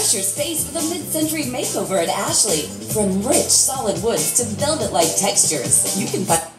Refresh your space with a mid-century makeover at Ashley. From rich, solid woods to velvet-like textures, you can find...